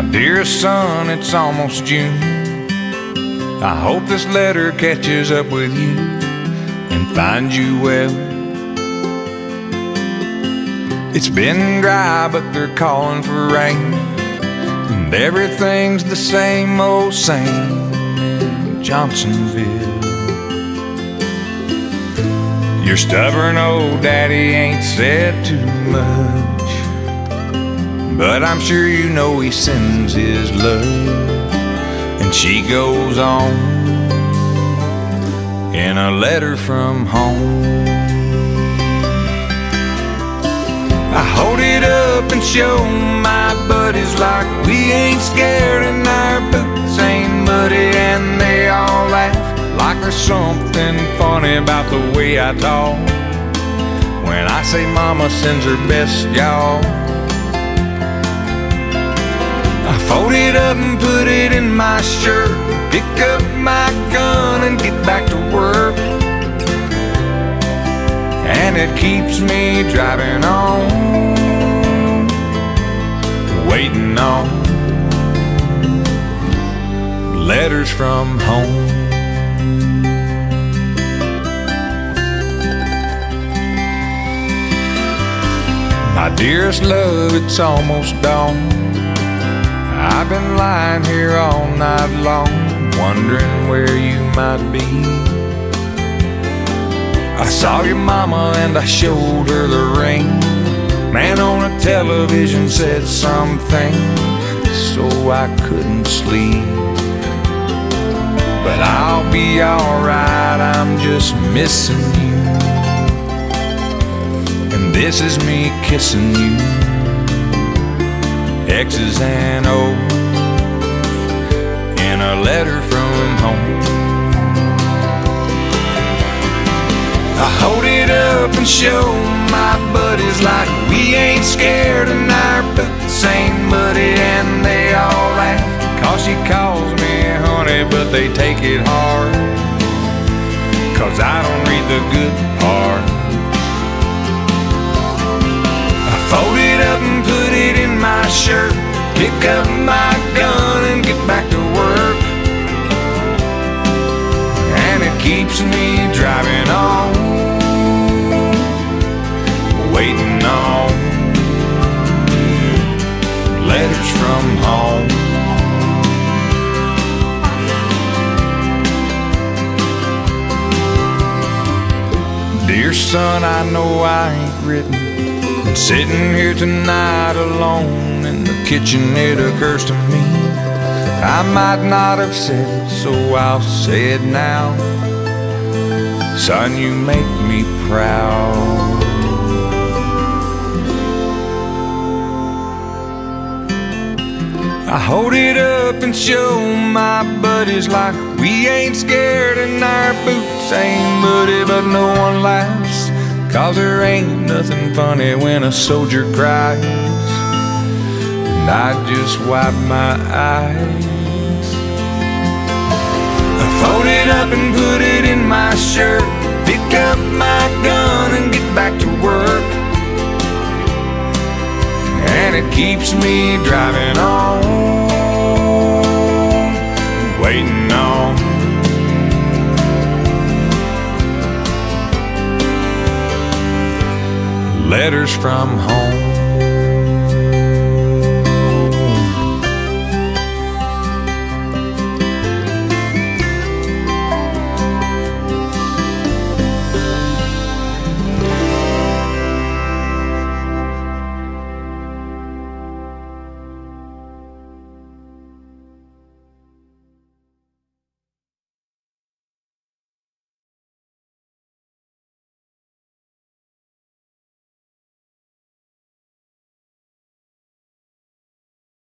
My dearest son, it's almost June. I hope this letter catches up with you and finds you well. It's been dry, but they're calling for rain. And everything's the same old same in Johnsonville. Your stubborn old daddy ain't said too much. But I'm sure you know he sends his love. And she goes on in a letter from home. I hold it up and show my buddies like we ain't scared and our boots ain't muddy and they all laugh like there's something funny about the way I talk. When I say mama sends her best, y'all. Fold it up and put it in my shirt. Pick up my gun and get back to work. And it keeps me driving on, waiting on letters from home. My dearest love, it's almost dawn. I've been lying here all night long, wondering where you might be. I saw your mama and I showed her the ring. Man on a television said something, so I couldn't sleep. But I'll be alright, I'm just missing you. And this is me kissing you. X's and O's in a letter from home. I hold it up and show my buddies like we ain't scared and our boots ain't muddy and they all laugh. Cause she calls me honey, but they take it hard. Cause I don't read the good part. I fold Pick up my gun and get back to work. And it keeps me driving on, waiting on letters from home. Dear son, I know I ain't written. Sitting here tonight alone in the kitchen, it occurs to me I might not have said it, so I'll say it now. Son, you make me proud. I hold it up and show my buddies like we ain't scared and our boots ain't muddy, but no one laughs. Cause there ain't nothing funny when a soldier cries. And I just wipe my eyes. I fold it up and put it in my shirt. Pick up my gun and get back to work. And it keeps me driving on, letters from home.